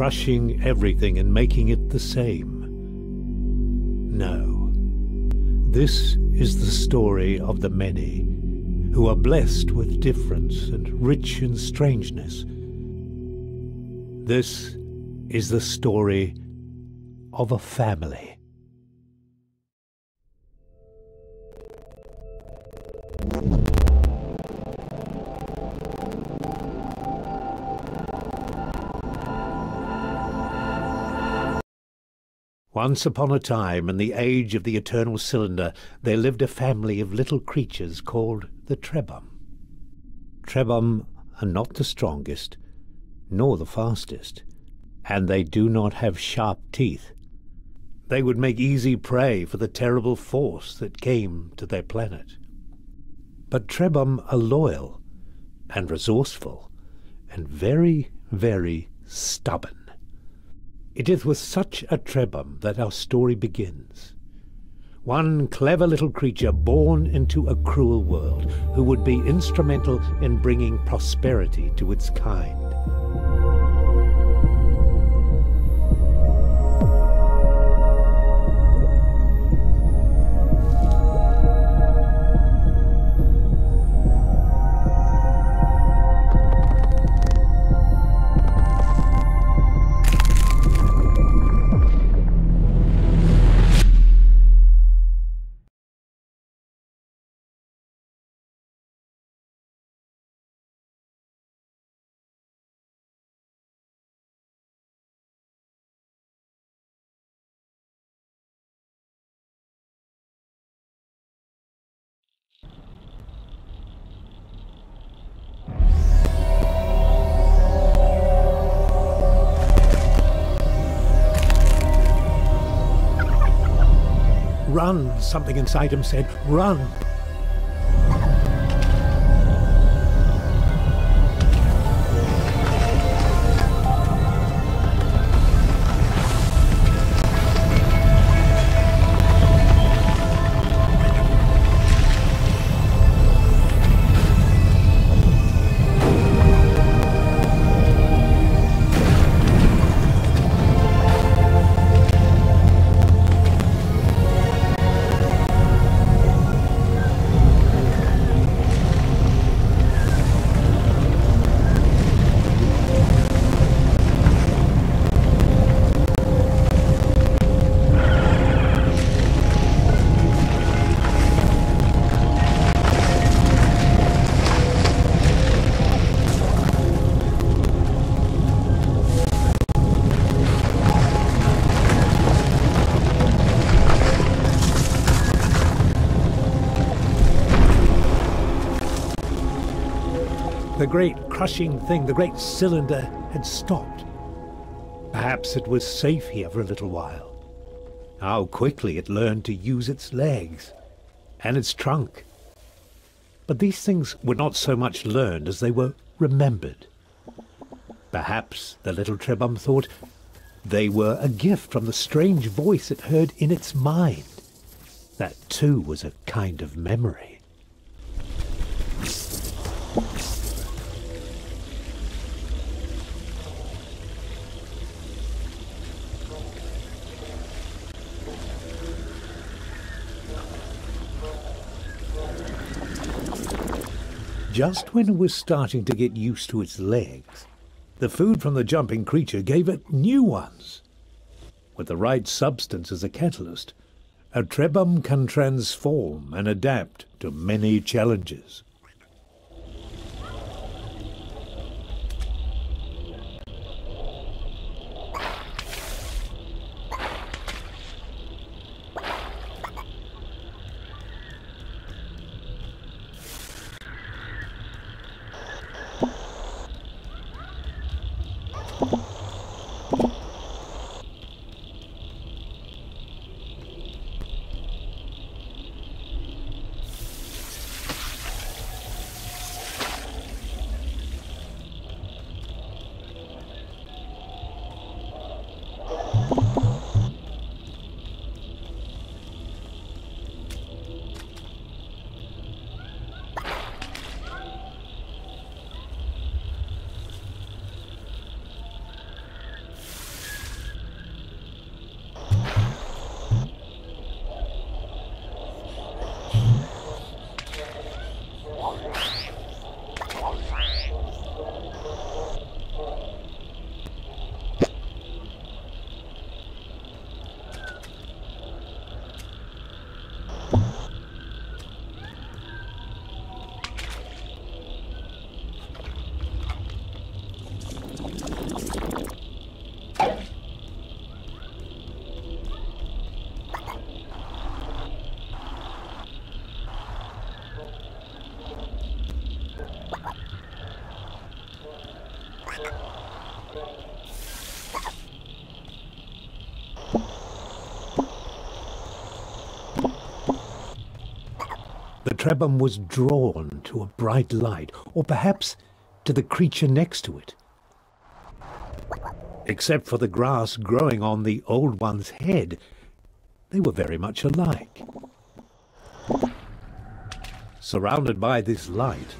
crushing everything and making it the same. No. This is the story of the many who are blessed with difference and rich in strangeness. This is the story of a family. Once upon a time, in the age of the eternal cylinder, there lived a family of little creatures called the Trebhum. Trebhum are not the strongest, nor the fastest, and they do not have sharp teeth. They would make easy prey for the terrible force that came to their planet. But Trebhum are loyal and resourceful and very, very stubborn. It is with such a Trebhum that our story begins. One clever little creature born into a cruel world who would be instrumental in bringing prosperity to its kind. Run, something inside him said. Run. Great crushing thing, the great cylinder, had stopped. Perhaps it was safe here for a little while. How quickly it learned to use its legs and its trunk. But these things were not so much learned as they were remembered. Perhaps the little Trebhum thought they were a gift from the strange voice it heard in its mind. That too was a kind of memory. Just when it was starting to get used to its legs, the food from the jumping creature gave it new ones. With the right substance as a catalyst, a trebhum can transform and adapt to many challenges. Trebhum was drawn to a bright light, or perhaps to the creature next to it. Except for the grass growing on the old one's head, they were very much alike. Surrounded by this light,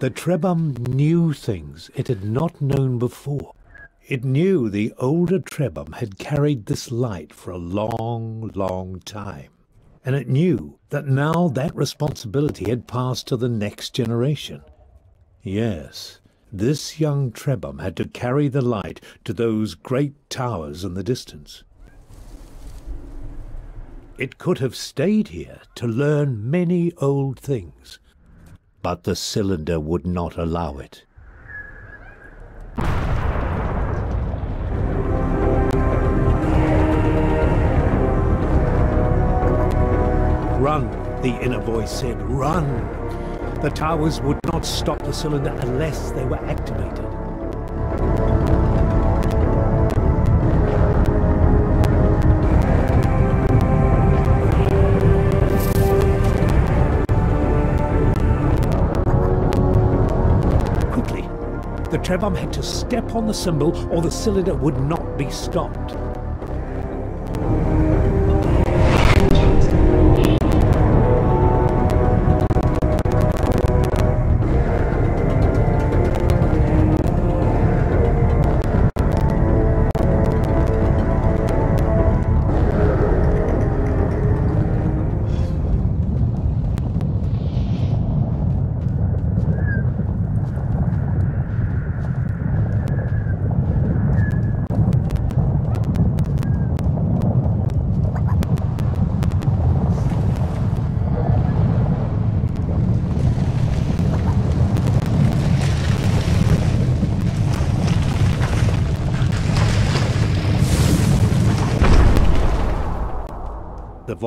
the Trebhum knew things it had not known before. It knew the older Trebhum had carried this light for a long, long time. And it knew that now that responsibility had passed to the next generation. Yes, this young Trebhum had to carry the light to those great towers in the distance. It could have stayed here to learn many old things, but the cylinder would not allow it. The inner voice said, run. The towers would not stop the cylinder unless they were activated. Quickly, the Trebhum had to step on the symbol or the cylinder would not be stopped.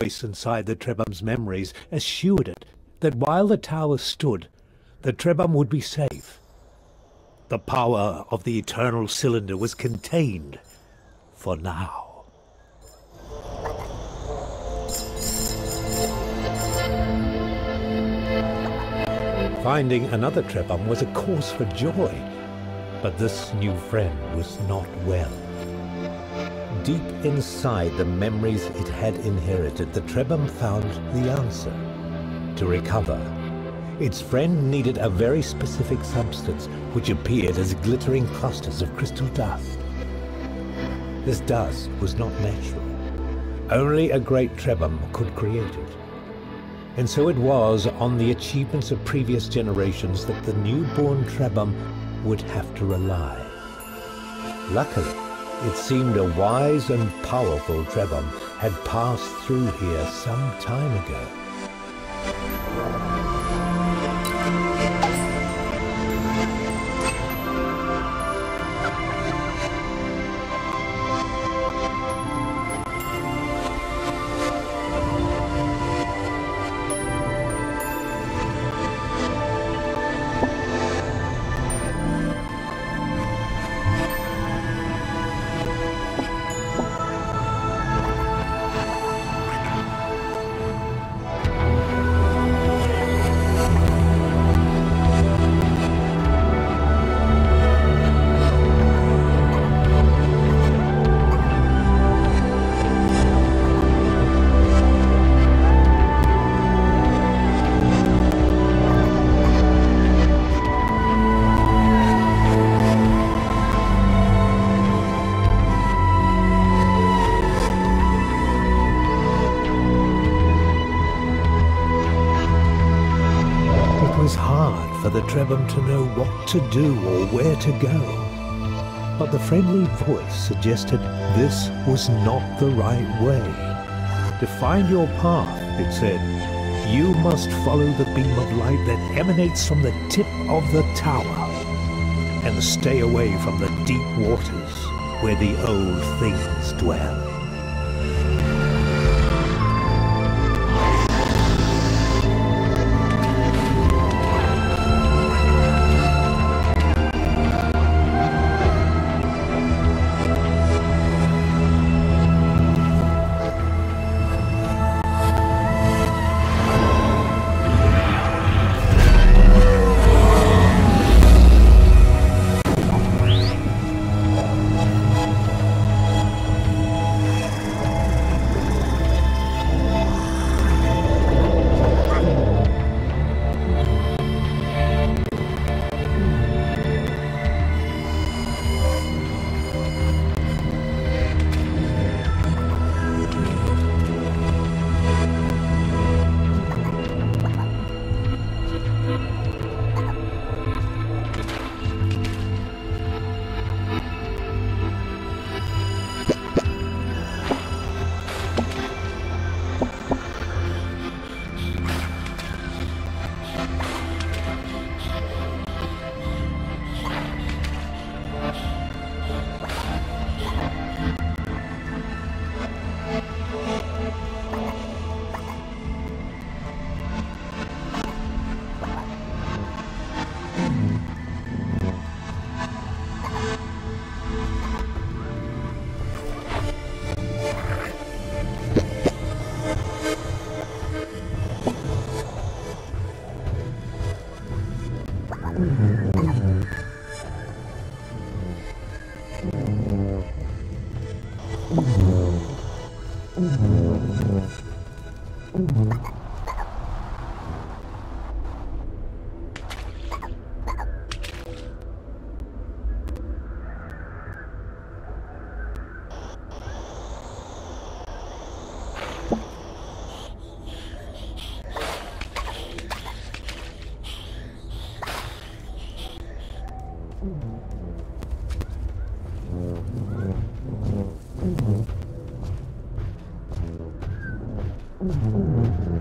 Voice inside the Trebhum's memories assured it that while the tower stood, the Trebhum would be safe. The power of the eternal cylinder was contained for now. Finding another Trebhum was a cause for joy, but this new friend was not well. Deep inside the memories it had inherited, the Trebhum found the answer. To recover, its friend needed a very specific substance which appeared as glittering clusters of crystal dust. This dust was not natural. Only a great Trebhum could create it. And so it was on the achievements of previous generations that the newborn Trebhum would have to rely. Luckily, it seemed a wise and powerful Trebhum had passed through here some time ago. For the Trebhum to know what to do or where to go. But the friendly voice suggested this was not the right way. To find your path, it said, you must follow the beam of light that emanates from the tip of the tower and stay away from the deep waters where the old things dwell. Mm-hmm.